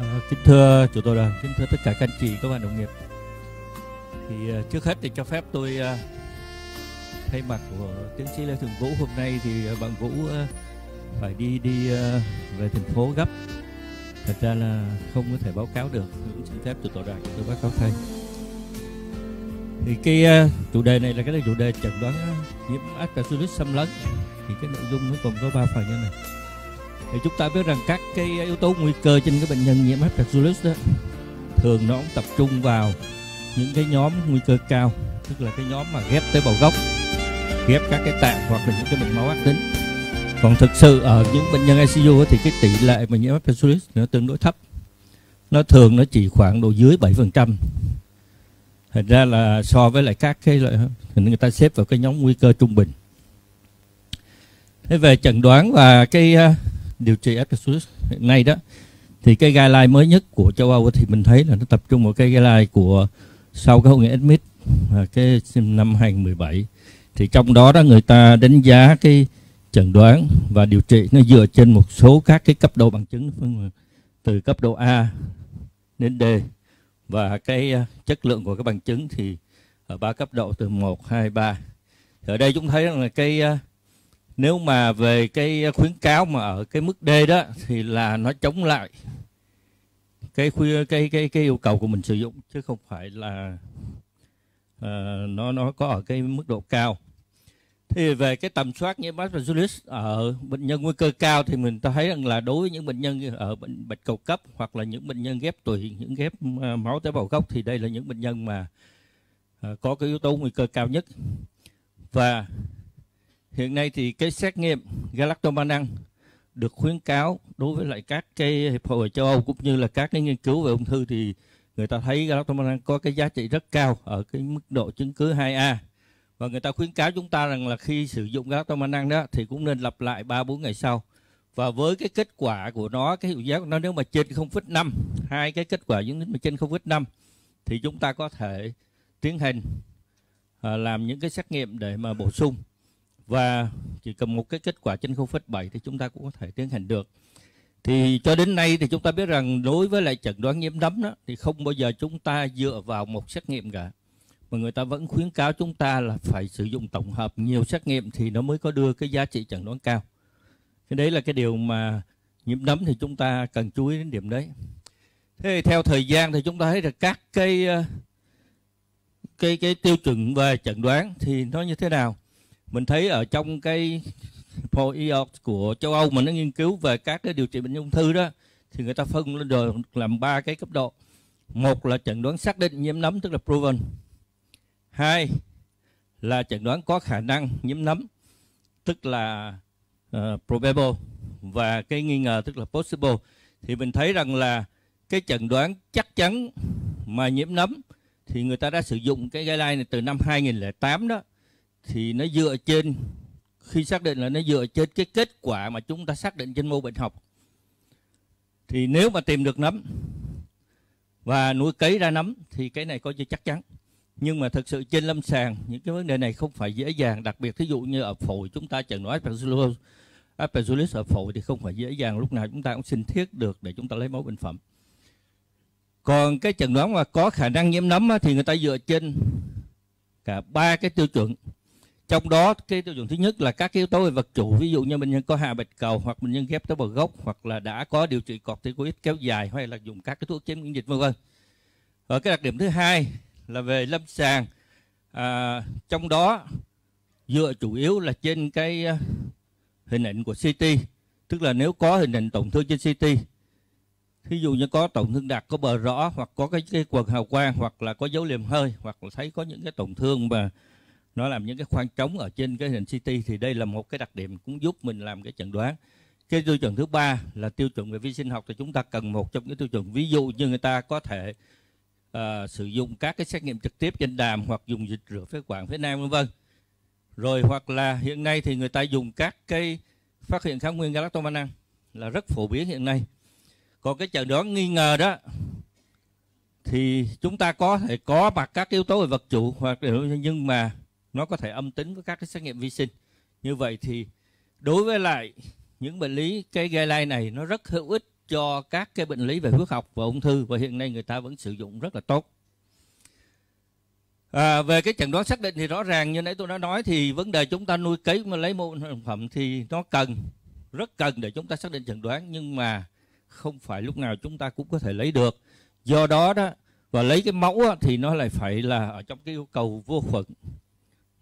À, kính thưa chủ tọa đoàn, kính thưa tất cả các anh chị, các bạn đồng nghiệp. Thì uh, trước hết thì cho phép tôi uh, thay mặt của tiến sĩ Lê Thường Vũ hôm nay thì uh, bạn Vũ uh, phải đi đi uh, về thành phố gấp. Thật ra là không có thể báo cáo được. Cũng xin phép chủ tọa đoàn tôi báo cáo thay. Thì cái uh, chủ đề này là cái chủ đề chẩn đoán uh, nhiễm Aspergillus xâm lấn. Thì cái nội dung nó gồm có ba phần như này thì chúng ta biết rằng các cái yếu tố nguy cơ trên cái bệnh nhân nhiễm hepatitis đó, thường nó cũng tập trung vào những cái nhóm nguy cơ cao, tức là cái nhóm mà ghép tế bào gốc, ghép các cái tạng hoặc là những cái bệnh máu ác tính. Còn thực sự ở những bệnh nhân ICU thì cái tỷ lệ mà nhiễm Aspergillus nó tương đối thấp. Nó thường nó chỉ khoảng độ dưới 7% thành ra là so với lại các cái loại, thì người ta xếp vào cái nhóm nguy cơ trung bình. Thế về chẩn đoán và cái điều trị Aspergillus hiện nay đó. Thì cái guideline mới nhất của châu Âu thì mình thấy là nó tập trung vào cái guideline của sau cái hội nghị admit à, cái năm 2017 thì trong đó đó người ta đánh giá cái chẩn đoán và điều trị nó dựa trên một số các cái cấp độ bằng chứng từ cấp độ A đến D. Và cái à, chất lượng của cái bằng chứng thì ở ba cấp độ từ 1, 2, 3. Ở đây chúng thấy là cái à, nếu mà về cái ờ, khuyến cáo mà ở cái mức D đó thì là nó chống lại cái khuya cái cái cái yêu cầu của mình sử dụng chứ không phải là uh, nó nó có ở cái mức độ cao. Thì về cái tầm soát nhiễm Julius ở bệnh nhân nguy cơ cao thì mình ta thấy rằng là đối với những bệnh nhân ở bệnh bạch cầu cấp hoặc là những bệnh nhân ghép tùy những ghép ờ, máu tế bào gốc thì đây là những bệnh nhân mà uh, có cái yếu tố nguy cơ cao nhất. Và hiện nay thì cái xét nghiệm galactomannan được khuyến cáo đối với lại các cái hiệp hội châu Âu cũng như là các cái nghiên cứu về ung thư thì người ta thấy galactomannan có cái giá trị rất cao ở cái mức độ chứng cứ 2A và người ta khuyến cáo chúng ta rằng là khi sử dụng galactomannan đó thì cũng nên lặp lại 3 4 ngày sau. Và với cái kết quả của nó, cái hiệu giá của nó nếu mà trên 0,5, hai cái kết quả dương tính mà trên 0,5 thì chúng ta có thể tiến hành à, làm những cái xét nghiệm để mà bổ sung và chỉ cần một cái kết quả trên 0,7 thì chúng ta cũng có thể tiến hành được. Thì cho đến nay thì chúng ta biết rằng đối với lại chẩn đoán nhiễm nấm đó thì không bao giờ chúng ta dựa vào một xét nghiệm cả. Mà người ta vẫn khuyến cáo chúng ta là phải sử dụng tổng hợp nhiều xét nghiệm thì nó mới có đưa cái giá trị chẩn đoán cao. Cái đấy là cái điều mà nhiễm nấm thì chúng ta cần chú ý đến điểm đấy. Thế thì theo thời gian thì chúng ta thấy là các cái ờ, cái cái tiêu chuẩn về chẩn đoán thì nó như thế nào? Mình thấy ở trong cái POIOX của châu Âu mà nó nghiên cứu về các cái điều trị bệnh ung thư đó thì người ta phân lên rồi làm ba cái cấp độ. Một là chẩn đoán xác định nhiễm nấm tức là proven. Hai là chẩn đoán có khả năng nhiễm nấm tức là uh, probable. Và cái nghi ngờ tức là possible. Thì mình thấy rằng là cái chẩn đoán chắc chắn mà nhiễm nấm thì người ta đã sử dụng cái guideline này từ năm 2008 đó thì nó dựa trên, khi xác định là nó dựa trên cái kết quả mà chúng ta xác định trên mô bệnh học. Thì nếu mà tìm được nấm và nuôi cấy ra nấm thì cái này coi như chắc chắn. Nhưng mà thực sự trên lâm sàng, những cái vấn đề này không phải dễ dàng. Đặc biệt thí dụ như ở phổi, chúng ta chẩn đoán Aspergillus Aspergillus ở phổi thì không phải dễ dàng. Lúc nào chúng ta cũng xin thiết được để chúng ta lấy mẫu bệnh phẩm. Còn cái chẩn đoán mà có khả năng nhiễm nấm thì người ta dựa trên cả ba cái tiêu chuẩn trong đó cái tiêu chuẩn thứ nhất là các yếu tố về vật chủ ví dụ như bệnh nhân có hạ bạch cầu hoặc bệnh nhân ghép tế bào gốc hoặc là đã có điều trị corticoid kéo dài hay là dùng các cái thuốc chống miễn dịch vân vân. Và cái đặc điểm thứ hai là về lâm sàng. À, trong đó dựa chủ yếu là trên cái à, hình ảnh của CT tức là nếu có hình ảnh tổn thương trên CT Ví dụ như có tổn thương đặc có bờ rõ hoặc có cái, cái quần hào quang hoặc là có dấu liềm hơi hoặc là thấy có những cái tổn thương mà nó làm những cái khoang trống ở trên cái hình CT thì đây là một cái đặc điểm cũng giúp mình làm cái chẩn đoán. Cái tiêu chuẩn thứ ba là tiêu chuẩn về vi sinh học thì chúng ta cần một trong những tiêu chuẩn. Ví dụ như người ta có thể uh, sử dụng các cái xét nghiệm trực tiếp trên đàm hoặc dùng dịch rửa phế quản phế nam vân vân. Rồi hoặc là hiện nay thì người ta dùng các cái phát hiện kháng nguyên galactomannan là rất phổ biến hiện nay. Còn cái chẩn đoán nghi ngờ đó thì chúng ta có thể có mặt các yếu tố về vật chủ hoặc nhưng mà nó có thể âm tính với các cái xét nghiệm vi sinh như vậy thì đối với lại những bệnh lý cái guideline này nó rất hữu ích cho các cái bệnh lý về huyết học và ung thư và hiện nay người ta vẫn sử dụng rất là tốt. À, về cái chẩn đoán xác định thì rõ ràng như nãy tôi đã nói thì vấn đề chúng ta nuôi cấy mà lấy mô sản phẩm thì nó cần rất cần để chúng ta xác định chẩn đoán nhưng mà không phải lúc nào chúng ta cũng có thể lấy được. Do đó đó và lấy cái mẫu thì nó lại phải là ở trong cái yêu cầu vô khuẩn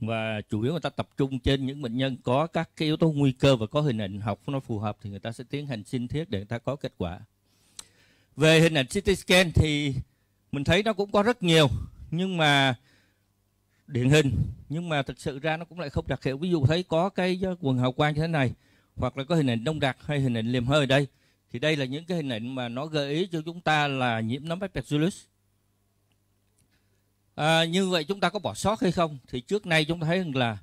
và chủ yếu người ta tập trung trên những bệnh nhân có các cái yếu tố nguy cơ và có hình ảnh học nó phù hợp thì người ta sẽ tiến hành sinh thiết để người ta có kết quả. Về hình ảnh CT scan thì mình thấy nó cũng có rất nhiều, nhưng mà điển hình, nhưng mà thực sự ra nó cũng lại không đặc hiệu. Ví dụ thấy có cái quần hào quang như thế này, hoặc là có hình ảnh đông đặc hay hình ảnh liềm hơi ở đây, thì đây là những cái hình ảnh mà nó gợi ý cho chúng ta là nhiễm nấm Aspergillus à, như vậy chúng ta có bỏ sót hay không? Thì trước nay chúng ta thấy rằng là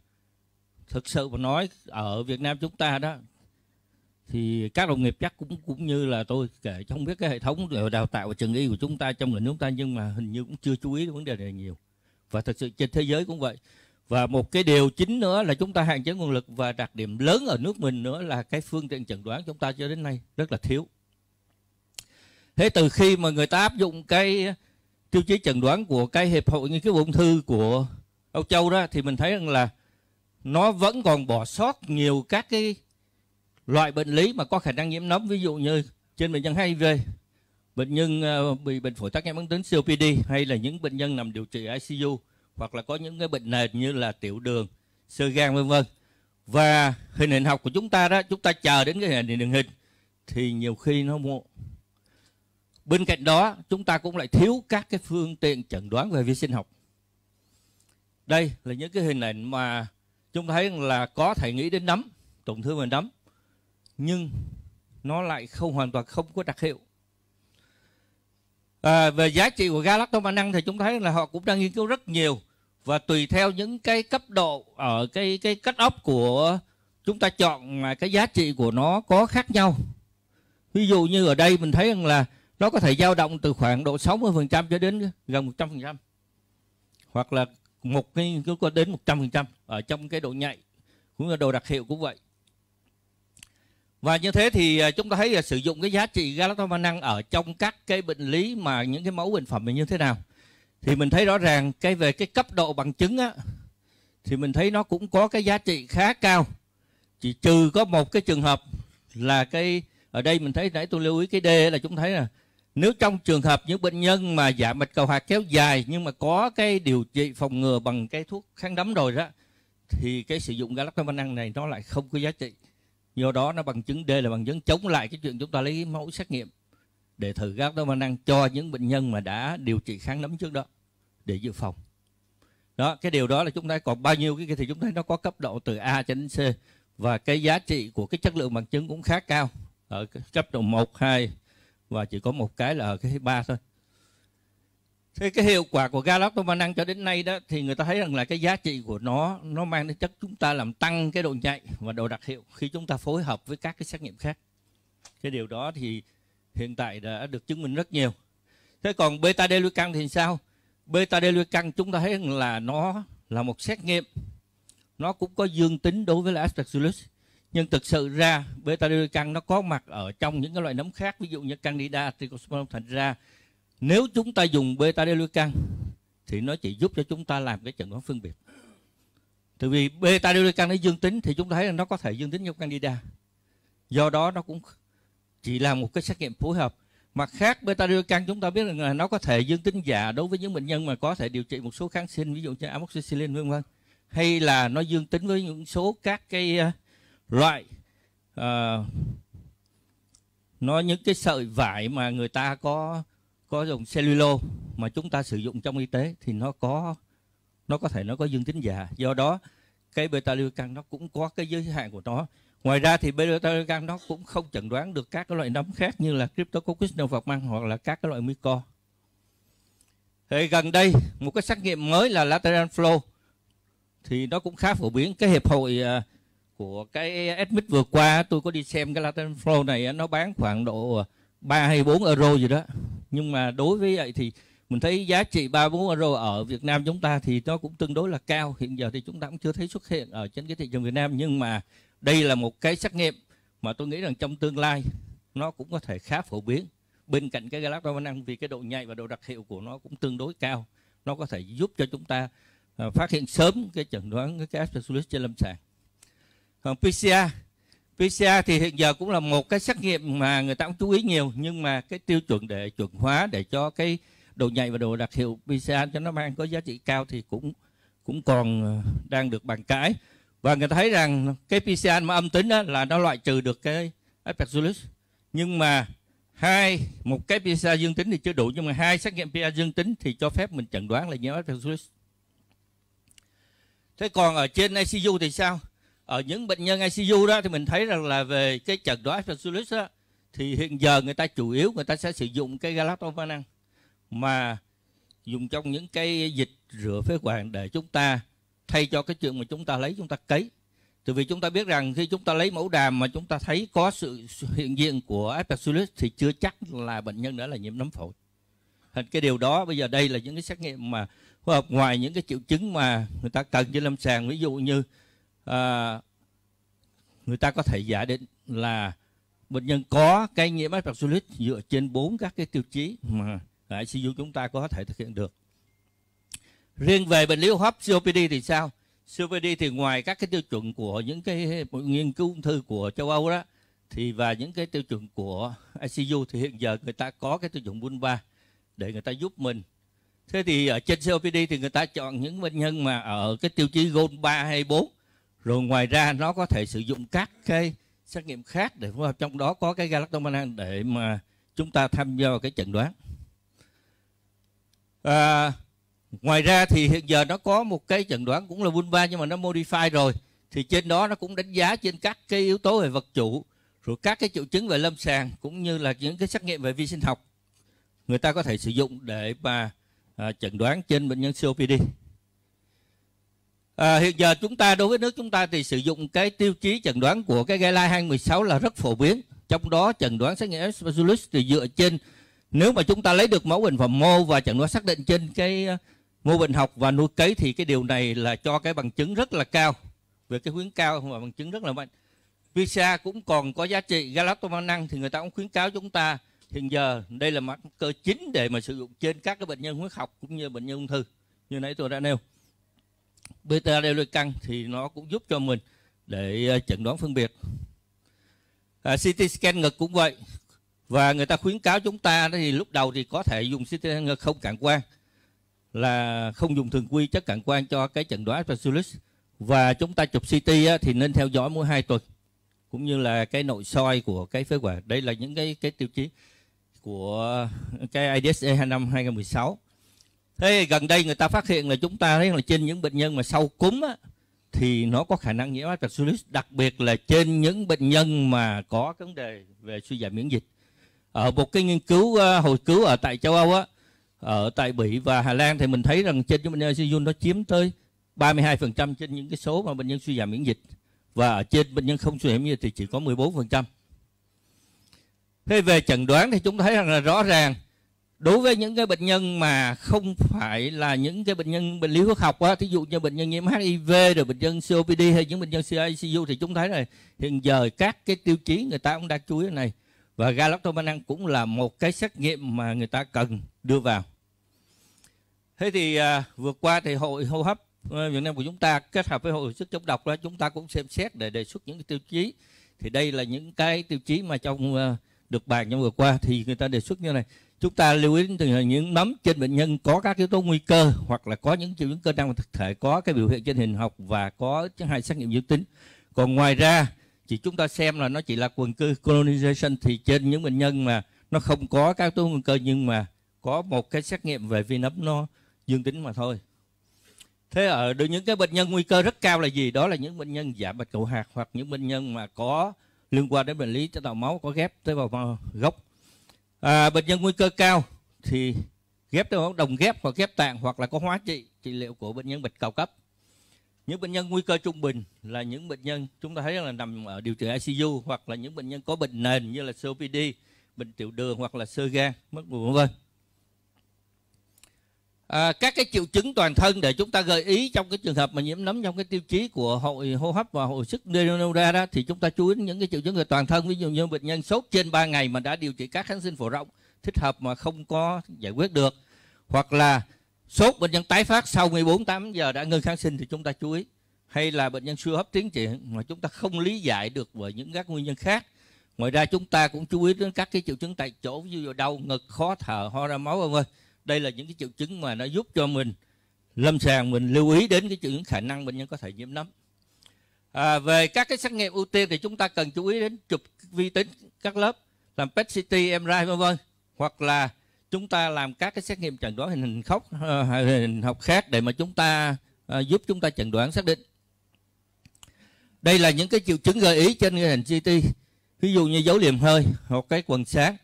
thực sự mà nói ở Việt Nam chúng ta đó thì các đồng nghiệp chắc cũng cũng như là tôi kể không biết cái hệ thống đào tạo và trường y của chúng ta trong lĩnh chúng ta nhưng mà hình như cũng chưa chú ý đến vấn đề này nhiều. Và thực sự trên thế giới cũng vậy. Và một cái điều chính nữa là chúng ta hạn chế nguồn lực và đặc điểm lớn ở nước mình nữa là cái phương tiện chẩn đoán chúng ta cho đến nay rất là thiếu. Thế từ khi mà người ta áp dụng cái tiêu chí chẩn đoán của cái hiệp hội nghiên cứu ung thư của Âu Châu đó, thì mình thấy rằng là nó vẫn còn bỏ sót nhiều các cái loại bệnh lý mà có khả năng nhiễm nấm, ví dụ như trên bệnh nhân HIV bệnh nhân ờ, bị bệnh phổi tắc nghẽn mãn tính COPD hay là những bệnh nhân nằm điều trị ICU hoặc là có những cái bệnh nền như là tiểu đường, sơ gan, vân vân. Và hình hình học của chúng ta đó, chúng ta chờ đến cái hình hình hình, thì nhiều khi nó muộn. Bên cạnh đó, chúng ta cũng lại thiếu các cái phương tiện chẩn đoán về vi sinh học. Đây là những cái hình ảnh mà chúng thấy là có thể nghĩ đến nấm, tổn thương về nấm, nhưng nó lại không hoàn toàn không có đặc hiệu. À, về giá trị của galactomannan thì chúng thấy là họ cũng đang nghiên cứu rất nhiều và tùy theo những cái cấp độ ở cái cái cắt ốc của chúng ta chọn mà cái giá trị của nó có khác nhau. Ví dụ như ở đây mình thấy rằng là nó có thể dao động từ khoảng độ 60% cho đến gần 100% hoặc là một cái có đến 100% ở trong cái độ nhạy cũng là độ đặc hiệu cũng vậy. Và như thế thì à, chúng ta thấy là sử dụng cái giá trị galactomannan ở trong các cái bệnh lý mà những cái mẫu bệnh phẩm này như thế nào. Thì mình thấy rõ ràng cái về cái cấp độ bằng chứng á, thì mình thấy nó cũng có cái giá trị khá cao. Chỉ trừ có một cái trường hợp là cái, ở đây mình thấy nãy tôi lưu ý cái D là chúng thấy là nếu trong trường hợp những bệnh nhân mà dạ mạch cầu hạt kéo dài nhưng mà có cái điều trị phòng ngừa bằng cái thuốc kháng đấm rồi đó thì cái sử dụng galactomannan này nó lại không có giá trị. Do đó nó bằng chứng D là bằng chứng chống lại cái chuyện chúng ta lấy mẫu xét nghiệm để thử galactomannan cho những bệnh nhân mà đã điều trị kháng nấm trước đó để dự phòng. Đó, cái điều đó là chúng ta còn bao nhiêu cái thì chúng ta nó có cấp độ từ A cho đến C và cái giá trị của cái chất lượng bằng chứng cũng khá cao ở cấp độ 1, 2, và chỉ có một cái là ở cái ba thôi. Thế cái hiệu quả của galactomannan cho đến nay đó, thì người ta thấy rằng là cái giá trị của nó nó mang đến chất chúng ta làm tăng cái độ nhạy và độ đặc hiệu khi chúng ta phối hợp với các cái xét nghiệm khác. Cái điều đó thì hiện tại đã được chứng minh rất nhiều. Thế còn beta glucan thì sao? Beta glucan chúng ta thấy rằng là nó là một xét nghiệm. Nó cũng có dương tính đối với là aspergillus nhưng thực sự ra beta glucan nó có mặt ở trong những cái loại nấm khác ví dụ như candida trichosporium thành ra. Nếu chúng ta dùng beta glucan thì nó chỉ giúp cho chúng ta làm cái chẩn đoán phân biệt. Từ vì beta glucan nó dương tính thì chúng ta thấy là nó có thể dương tính trong candida. Do đó nó cũng chỉ là một cái xét nghiệm phối hợp. Mặt khác beta glucan chúng ta biết rằng là nó có thể dương tính giả đối với những bệnh nhân mà có thể điều trị một số kháng sinh ví dụ như amoxicillin vân vân. Hay là nó dương tính với những số các cái uh, loại uh, nó những cái sợi vải mà người ta có có dùng cellulo mà chúng ta sử dụng trong y tế thì nó có nó có thể nó có dương tính già do đó cái beta glucan nó cũng có cái giới hạn của nó. Ngoài ra thì beta glucan nó cũng không chẩn đoán được các cái loại nấm khác như là cryptococcus pneumococcal hoặc là các cái loại myco thì gần đây một cái xét nghiệm mới là lateral flow thì nó cũng khá phổ biến. Cái hiệp hội uh, của cái admit vừa qua, tôi có đi xem cái Latin Flow này nó bán khoảng độ 3 hay 4 euro gì đó. Nhưng mà đối với vậy thì mình thấy giá trị 3 4 euro ở Việt Nam chúng ta thì nó cũng tương đối là cao. Hiện giờ thì chúng ta cũng chưa thấy xuất hiện ở trên cái thị trường Việt Nam. Nhưng mà đây là một cái xét nghiệm mà tôi nghĩ rằng trong tương lai nó cũng có thể khá phổ biến. Bên cạnh cái galactomannan vì cái độ nhạy và độ đặc hiệu của nó cũng tương đối cao. Nó có thể giúp cho chúng ta à, phát hiện sớm cái chẩn đoán, cái aspergillus trên lâm sàng còn PCR PCR thì hiện giờ cũng là một cái xét nghiệm mà người ta cũng chú ý nhiều, nhưng mà cái tiêu chuẩn để chuẩn hóa để cho cái độ nhạy và độ đặc hiệu PCR cho nó mang có giá trị cao thì cũng cũng còn ờ, đang được bàn cãi. Và người ta thấy rằng cái PCR mà âm tính đó là nó loại trừ được cái aspergillus nhưng mà hai, một cái PCR dương tính thì chưa đủ, nhưng mà hai xét nghiệm PCR dương tính thì cho phép mình chẩn đoán là nhiễm aspergillus thế còn ở trên ICU thì sao? Ở những bệnh nhân ICU đó thì mình thấy rằng là về cái chẩn đoán aspergillus đó thì hiện giờ người ta chủ yếu người ta sẽ sử dụng cái galactomannan mà dùng trong những cái dịch rửa phế quản để chúng ta thay cho cái chuyện mà chúng ta lấy, chúng ta cấy. Từ vì chúng ta biết rằng khi chúng ta lấy mẫu đàm mà chúng ta thấy có sự hiện diện của aspergillus thì chưa chắc là bệnh nhân đó là nhiễm nấm phổi. Cái điều đó, bây giờ đây là những cái xét nghiệm mà phối hợp ngoài những cái triệu chứng mà người ta cần trên lâm sàng. Ví dụ như à, người ta có thể giả định là bệnh nhân có cái nhiễm aspergillus dựa trên bốn các cái tiêu chí mà ở ICU chúng ta có thể thực hiện được. Riêng về bệnh lý hô hấp COPD thì sao? COPD thì ngoài các cái tiêu chuẩn của những cái nghiên cứu ung thư của châu Âu đó thì và những cái tiêu chuẩn của ICU thì hiện giờ người ta có cái tiêu chuẩn VUNVA để người ta giúp mình. Thế thì ở trên COPD thì người ta chọn những bệnh nhân mà ở cái tiêu chí GOL 3 hay 4 rồi ngoài ra nó có thể sử dụng các cái xét nghiệm khác để phối hợp. Trong đó có cái galactomannan để mà chúng ta tham gia vào cái chẩn đoán. À, ngoài ra thì hiện giờ nó có một cái chẩn đoán cũng là vulva nhưng mà nó modify rồi. Thì trên đó nó cũng đánh giá trên các cái yếu tố về vật chủ rồi các cái triệu chứng về lâm sàng cũng như là những cái xét nghiệm về vi sinh học. Người ta có thể sử dụng để mà à, chẩn đoán trên bệnh nhân COPD À, hiện giờ chúng ta đối với nước chúng ta thì sử dụng cái tiêu chí chẩn đoán của cái guideline 2016 là rất phổ biến. Trong đó chẩn đoán xét nghiệm Aspergillus thì dựa trên nếu mà chúng ta lấy được mẫu bệnh phẩm mô và chẩn đoán xác định trên cái ờ, mô bệnh học và nuôi cấy thì cái điều này là cho cái bằng chứng rất là cao về cái khuyến cao và bằng chứng rất là mạnh. Visa cũng còn có giá trị galactomannan thì người ta cũng khuyến cáo chúng ta hiện giờ đây là mặt cơ chính để mà sử dụng trên các cái bệnh nhân huyết học cũng như bệnh nhân ung thư như nãy tôi đã nêu beta căng thì nó cũng giúp cho mình để ờ, chẩn đoán phân biệt. À, CT scan ngực cũng vậy. Và người ta khuyến cáo chúng ta thì lúc đầu thì có thể dùng CT ngực không cản quang là không dùng thường quy chất cản quang cho cái chẩn đoán Aspergillus và chúng ta chụp CT á, thì nên theo dõi mỗi 2 tuần cũng như là cái nội soi của cái phế quản. Đây là những cái cái tiêu chí của cái IDSA 25 2016 thế gần đây người ta phát hiện là chúng ta thấy là trên những bệnh nhân mà sau cúm á, thì nó có khả năng nhiễm aspergillus đặc biệt là trên những bệnh nhân mà có vấn đề về suy giảm miễn dịch ở một cái nghiên cứu uh, hồi cứu ở tại châu Âu á ở tại Bỉ và Hà Lan thì mình thấy rằng trên những bệnh nhân ICU nó chiếm tới 32% trên những cái số mà bệnh nhân suy giảm miễn dịch và ở trên bệnh nhân không suy giảm miễn dịch thì chỉ có 14%. Thế về chẩn đoán thì chúng thấy rằng là rõ ràng đối với những cái bệnh nhân mà không phải là những cái bệnh nhân bệnh lý huyết học á thí dụ như bệnh nhân nhiễm HIV rồi bệnh nhân COPD hay những bệnh nhân CICU thì chúng thấy này hiện giờ các cái tiêu chí người ta cũng đang chú ý này. Và galactomannan cũng là một cái xét nghiệm mà người ta cần đưa vào. Thế thì à, vừa qua thì hội hô hấp ờ, Việt Nam của chúng ta kết hợp với hội sức chống độc đó chúng ta cũng xem xét để đề xuất những cái tiêu chí. Thì đây là những cái tiêu chí mà trong uh, được bàn trong vừa qua thì người ta đề xuất như này. Chúng ta lưu ý từ những nấm trên bệnh nhân có các yếu tố nguy cơ hoặc là có những triệu chứng cơ năng thực thể có cái biểu hiện trên hình học và có hai xét nghiệm dương tính. Còn ngoài ra, chỉ chúng ta xem là nó chỉ là quần cư colonization thì trên những bệnh nhân mà nó không có các yếu tố nguy cơ nhưng mà có một cái xét nghiệm về vi nấm nó dương tính mà thôi. Thế ở được những cái bệnh nhân nguy cơ rất cao là gì? Đó là những bệnh nhân giảm bạch cầu hạt hoặc những bệnh nhân mà có liên quan đến bệnh lý tế bào máu có ghép tế bào gốc à, bệnh nhân nguy cơ cao thì ghép tế bào đồng ghép hoặc ghép tạng hoặc là có hóa trị trị liệu của bệnh nhân bệnh cao cấp những bệnh nhân nguy cơ trung bình là những bệnh nhân chúng ta thấy là nằm ở điều trị ICU hoặc là những bệnh nhân có bệnh nền như là COPD, bệnh tiểu đường hoặc là sơ gan, mất ngủ vân vân à, các cái triệu chứng toàn thân để chúng ta gợi ý trong cái trường hợp mà nhiễm nấm trong cái tiêu chí của hội hô hấp và hồi sức nêu đó thì chúng ta chú ý đến những cái triệu chứng về toàn thân. Ví dụ như bệnh nhân sốt trên 3 ngày mà đã điều trị các kháng sinh phổ rộng thích hợp mà không có giải quyết được. Hoặc là sốt bệnh nhân tái phát sau 14 8 giờ đã ngưng kháng sinh thì chúng ta chú ý. Hay là bệnh nhân suy hấp tiến triển mà chúng ta không lý giải được bởi những các nguyên nhân khác. Ngoài ra chúng ta cũng chú ý đến các cái triệu chứng tại chỗ ví dụ đau ngực khó thở ho ra máu vân vân đây là những cái triệu chứng mà nó giúp cho mình lâm sàng mình lưu ý đến cái triệu chứng khả năng bệnh nhân có thể nhiễm nấm. À, về các cái xét nghiệm ưu tiên thì chúng ta cần chú ý đến chụp vi tính các lớp làm PET CT, MRI vân vân. Hoặc là chúng ta làm các cái xét nghiệm chẩn đoán hình hình khóc ờ, hình học khác để mà chúng ta à, giúp chúng ta chẩn đoán xác định. Đây là những cái triệu chứng gợi ý trên hình CT ví dụ như dấu liềm hơi hoặc cái quần sáng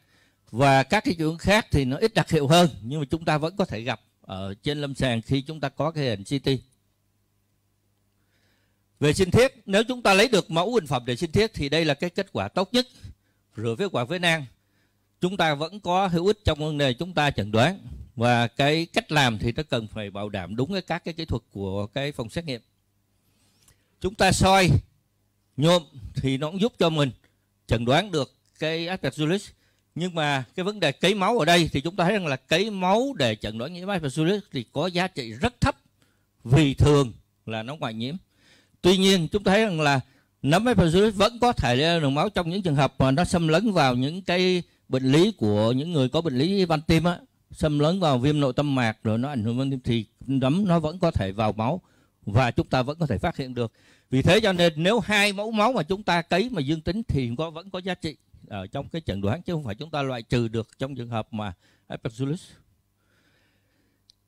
và các cái triệu chứng khác thì nó ít đặc hiệu hơn, nhưng mà chúng ta vẫn có thể gặp ở trên lâm sàng khi chúng ta có cái hình CT về sinh thiết, nếu chúng ta lấy được mẫu bệnh phẩm để sinh thiết thì đây là cái kết quả tốt nhất. Rửa phế quản phế nang, chúng ta vẫn có hữu ích trong vấn đề chúng ta chẩn đoán. Và cái cách làm thì nó cần phải bảo đảm đúng với các cái kỹ thuật của cái phòng xét nghiệm. Chúng ta soi nhôm thì nó cũng giúp cho mình chẩn đoán được cái aspergillus nhưng mà cái vấn đề cấy máu ở đây thì chúng ta thấy rằng là cấy máu để chẩn đoán nhiễm aspergillus thì có giá trị rất thấp, vì thường là nó ngoại nhiễm. Tuy nhiên, chúng ta thấy rằng là nấm aspergillus vẫn có thể lên đường máu trong những trường hợp mà nó xâm lấn vào những cái bệnh lý của những người có bệnh lý van tim á, xâm lấn vào viêm nội tâm mạc rồi nó ảnh hưởng van tim thì nấm nó vẫn có thể vào máu và chúng ta vẫn có thể phát hiện được. Vì thế cho nên nếu hai mẫu máu mà chúng ta cấy mà dương tính thì có vẫn có giá trị ở trong cái chẩn đoán chứ không phải chúng ta loại trừ được trong trường hợp mà Aspergillus.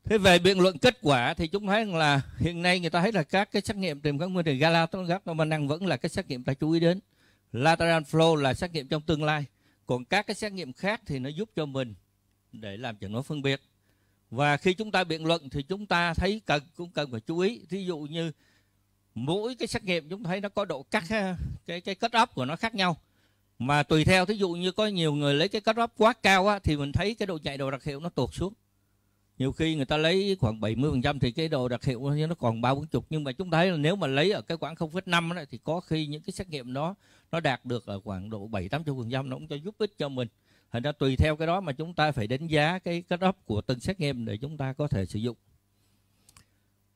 Thế về biện luận kết quả thì chúng thấy là hiện nay người ta thấy là các cái xét nghiệm tìm các nguyên thể Galactose vẫn là cái xét nghiệm ta chú ý đến. Lateral flow là xét nghiệm trong tương lai. Còn các cái xét nghiệm khác thì nó giúp cho mình để làm chẩn đoán phân biệt. Và khi chúng ta biện luận thì chúng ta thấy cần, cũng cần phải chú ý. Ví dụ như mỗi cái xét nghiệm chúng thấy nó có độ cắt cái cái kết ấp của nó khác nhau mà tùy theo thí dụ như có nhiều người lấy cái kết ấp quá cao á, thì mình thấy cái độ chạy độ đặc hiệu nó tuột xuống. Nhiều khi người ta lấy khoảng 70% thì cái độ đặc hiệu nó còn ba bốn chục nhưng mà chúng thấy là nếu mà lấy ở cái khoảng 0,5 đó, thì có khi những cái xét nghiệm đó nó đạt được ở khoảng độ 7 80 phần trăm nó cũng cho giúp ích cho mình. Thành ra tùy theo cái đó mà chúng ta phải đánh giá cái kết ấp của từng xét nghiệm để chúng ta có thể sử dụng.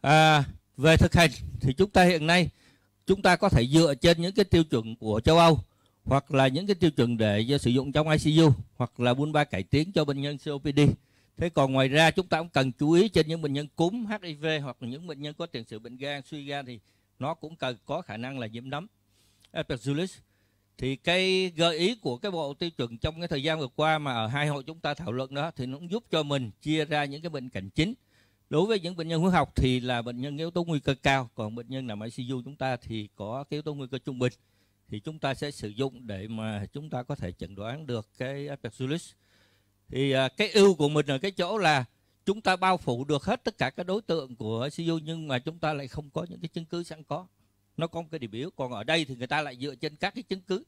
À, về thực hành thì chúng ta hiện nay chúng ta có thể dựa trên những cái tiêu chuẩn của châu Âu hoặc là những cái tiêu chuẩn để sử dụng trong ICU hoặc là buôn ba cải tiến cho bệnh nhân COPD. Thế còn ngoài ra chúng ta cũng cần chú ý trên những bệnh nhân cúm HIV hoặc là những bệnh nhân có tiền sử bệnh gan, suy gan thì nó cũng cần có khả năng là nhiễm nấm Aspergillus. Thì cái gợi ý của cái bộ tiêu chuẩn trong cái thời gian vừa qua mà ở hai hội chúng ta thảo luận đó thì nó cũng giúp cho mình chia ra những cái bệnh cảnh chính đối với những bệnh nhân huyết học thì là bệnh nhân yếu tố nguy cơ cao còn bệnh nhân nằm ICU chúng ta thì có cái yếu tố nguy cơ trung bình thì chúng ta sẽ sử dụng để mà chúng ta có thể chẩn đoán được cái Aspergillus thì à, cái ưu của mình ở cái chỗ là chúng ta bao phủ được hết tất cả các đối tượng của ICU nhưng mà chúng ta lại không có những cái chứng cứ sẵn có. Nó có một cái điểm yếu còn ở đây thì người ta lại dựa trên các cái chứng cứ.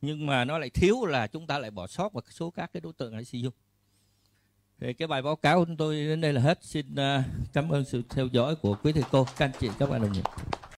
Nhưng mà nó lại thiếu là chúng ta lại bỏ sót một số các cái đối tượng ICU thì cái bài báo cáo của tôi đến đây là hết. Xin uh, cảm ơn sự theo dõi của quý thầy cô. Các anh chị các bạn đồng nghiệp.